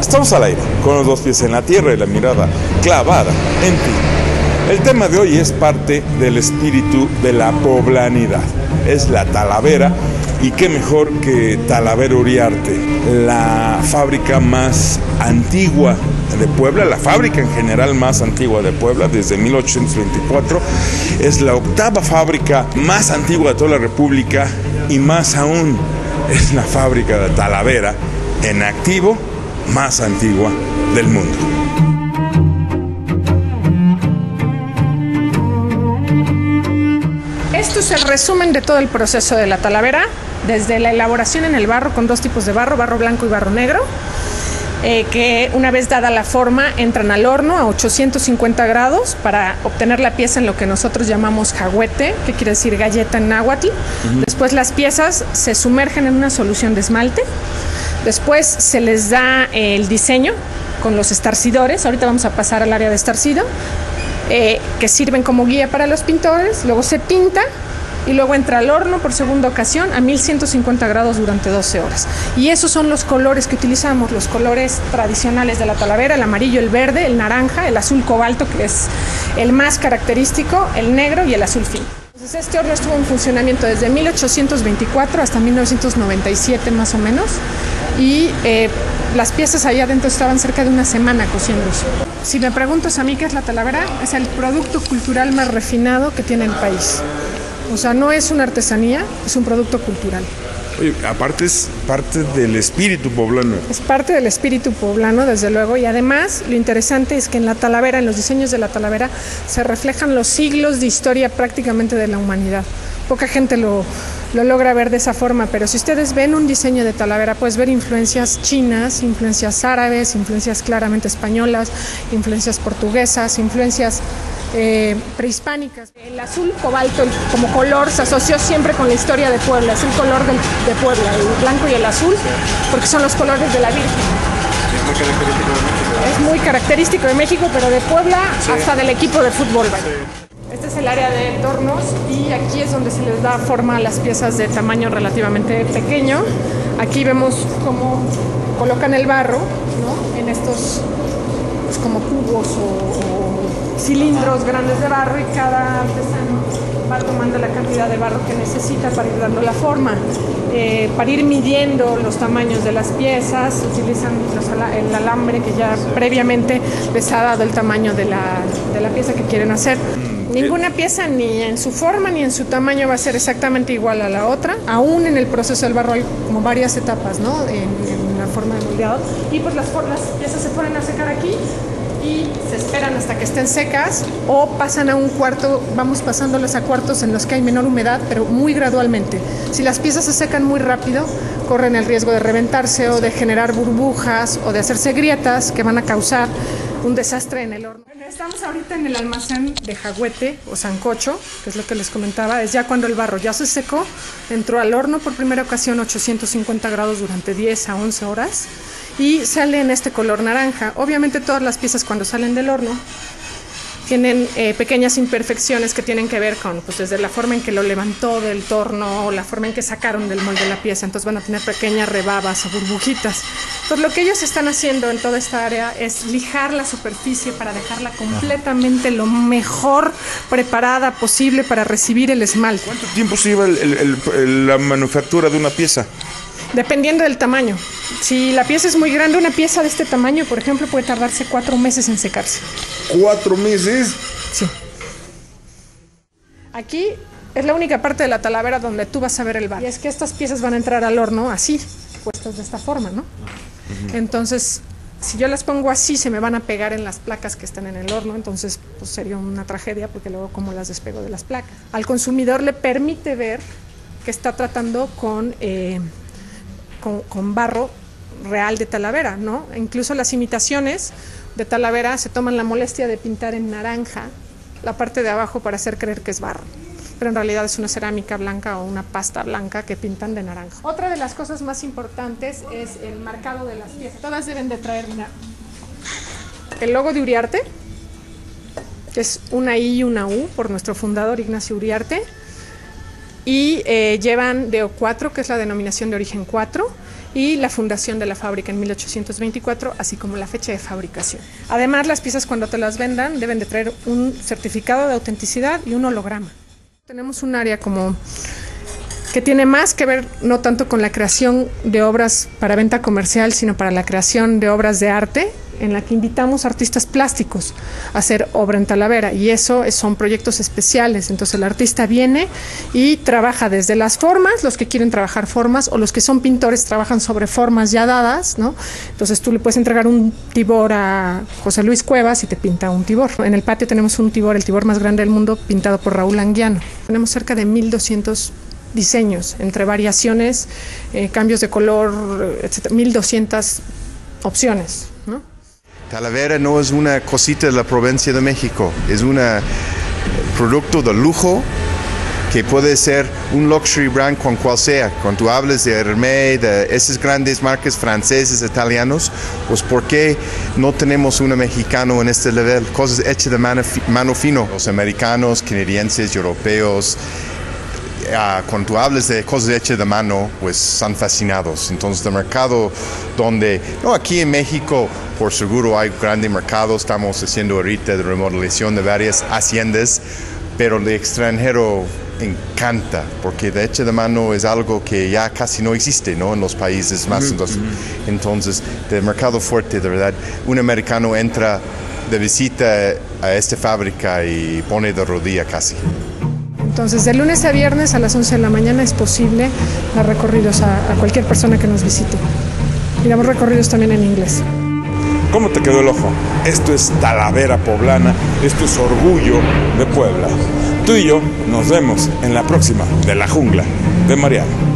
Estamos al aire, con los dos pies en la tierra y la mirada clavada en ti. El tema de hoy es parte del espíritu de la poblanidad. Es la Talavera y qué mejor que Talavera Uriarte, la fábrica más antigua de Puebla, la fábrica en general más antigua de Puebla desde 1824. Es la octava fábrica más antigua de toda la República y más aún es la fábrica de Talavera en activo más antigua del mundo. Es el resumen de todo el proceso de la talavera, desde la elaboración en el barro con dos tipos de barro, barro blanco y barro negro, eh, que una vez dada la forma entran al horno a 850 grados para obtener la pieza en lo que nosotros llamamos jaguete, que quiere decir galleta en náhuatl. Después las piezas se sumergen en una solución de esmalte Después se les da el diseño con los estarcidores. Ahorita vamos a pasar al área de estarcido, eh, que sirven como guía para los pintores. Luego se pinta y luego entra al horno por segunda ocasión a 1150 grados durante 12 horas. Y esos son los colores que utilizamos, los colores tradicionales de la talavera, el amarillo, el verde, el naranja, el azul cobalto, que es el más característico, el negro y el azul fin. Entonces este horno estuvo en funcionamiento desde 1824 hasta 1997 más o menos y eh, las piezas ahí adentro estaban cerca de una semana cociéndose. Si me preguntas a mí qué es la talavera, es el producto cultural más refinado que tiene el país. O sea, no es una artesanía, es un producto cultural. Oye, aparte es parte del espíritu poblano. Es parte del espíritu poblano, desde luego, y además lo interesante es que en la talavera, en los diseños de la talavera, se reflejan los siglos de historia prácticamente de la humanidad. Poca gente lo, lo logra ver de esa forma, pero si ustedes ven un diseño de Talavera, puedes ver influencias chinas, influencias árabes, influencias claramente españolas, influencias portuguesas, influencias eh, prehispánicas. El azul cobalto como color se asoció siempre con la historia de Puebla, es el color de Puebla, el blanco y el azul, porque son los colores de la Virgen. Es muy característico de México, pero de Puebla hasta del equipo de fútbol. Y aquí es donde se les da forma a las piezas de tamaño relativamente pequeño. Aquí vemos cómo colocan el barro ¿no? en estos pues, como cubos o, cilindros grandes de barro y cada artesano va tomando la cantidad de barro que necesita para ir dando la forma. Eh, para ir midiendo los tamaños de las piezas, utilizan el alambre que ya previamente les ha dado el tamaño de la, de la pieza que quieren hacer. Ninguna pieza ni en su forma ni en su tamaño va a ser exactamente igual a la otra. Aún en el proceso del barro hay como varias etapas, ¿no? En, la forma de moldeado. Y pues las, las piezas se ponen a secar aquí y se esperan hasta que estén secas o pasan a un cuarto, vamos pasándolas a cuartos en los que hay menor humedad, pero muy gradualmente. Si las piezas se secan muy rápido, corren el riesgo de reventarse o de generar burbujas o de hacerse grietas que van a causar un desastre en el horno. estamos ahorita en el almacén de jagüete o sancocho, que es lo que les comentaba, es ya cuando el barro ya se secó, entró al horno por primera ocasión 850 grados durante 10 a 11 horas y sale en este color naranja. Obviamente todas las piezas cuando salen del horno tienen eh, pequeñas imperfecciones que tienen que ver con, pues desde la forma en que lo levantó del torno o la forma en que sacaron del molde la pieza, entonces van a tener pequeñas rebabas o burbujitas. Entonces lo que ellos están haciendo en toda esta área es lijar la superficie para dejarla completamente lo mejor preparada posible para recibir el esmalte. ¿Cuánto tiempo se lleva la manufactura de una pieza? Dependiendo del tamaño. Si la pieza es muy grande, una pieza de este tamaño, por ejemplo, puede tardarse cuatro meses en secarse. ¿Cuatro meses? Sí. Aquí es la única parte de la talavera donde tú vas a ver el bar. Y es que estas piezas van a entrar al horno así, puestas de esta forma, ¿no? Entonces, si yo las pongo así, se me van a pegar en las placas que están en el horno, entonces pues, sería una tragedia porque luego cómo las despego de las placas. Al consumidor le permite ver que está tratando con... Eh, con, barro real de Talavera, ¿no? Incluso las imitaciones de Talavera se toman la molestia de pintar en naranja la parte de abajo para hacer creer que es barro. Pero en realidad es una cerámica blanca o una pasta blanca que pintan de naranja. Otra de las cosas más importantes es el marcado de las piezas. Todas deben de traer el logo de Uriarte, que es una I y una U por nuestro fundador Ignacio Uriarte y eh, llevan DO4, que es la denominación de origen 4 y la fundación de la fábrica en 1824, así como la fecha de fabricación. Además, las piezas cuando te las vendan deben de traer un certificado de autenticidad y un holograma. Tenemos un área como que tiene más que ver no tanto con la creación de obras para venta comercial, sino para la creación de obras de arte en la que invitamos artistas plásticos a hacer obra en Talavera y eso son proyectos especiales. Entonces el artista viene y trabaja desde las formas, los que quieren trabajar formas o los que son pintores trabajan sobre formas ya dadas, ¿no? Entonces tú le puedes entregar un tibor a José Luis Cuevas y te pinta un tibor. En el patio tenemos un tibor, el tibor más grande del mundo, pintado por Raúl Anguiano. Tenemos cerca de 1200 diseños entre variaciones, eh, cambios de color, etc. 1200 opciones, ¿no? Talavera no es una cosita de la provincia de México, es un producto de lujo que puede ser un luxury brand con cual sea. Cuando tú hables de Hermès, de esas grandes marcas franceses, italianos, pues ¿por qué no tenemos un mexicano en este nivel? Cosas hechas de mano, mano fino. Los americanos, canadienses, europeos, uh, cuando tú hables de cosas hechas de mano, pues están fascinados. Entonces, el mercado donde, no, aquí en México por seguro hay grandes mercados, estamos haciendo ahorita de remodelación de varias haciendas, pero el extranjero encanta, porque de hecho de mano es algo que ya casi no existe ¿no? en los países más. entonces, entonces, de mercado fuerte, de verdad, un americano entra de visita a esta fábrica y pone de rodilla casi. Entonces, de lunes a viernes a las 11 de la mañana es posible dar recorridos a, a cualquier persona que nos visite. Y damos recorridos también en inglés. ¿Cómo te quedó el ojo? Esto es Talavera Poblana, esto es Orgullo de Puebla. Tú y yo nos vemos en la próxima de la jungla de Mariano.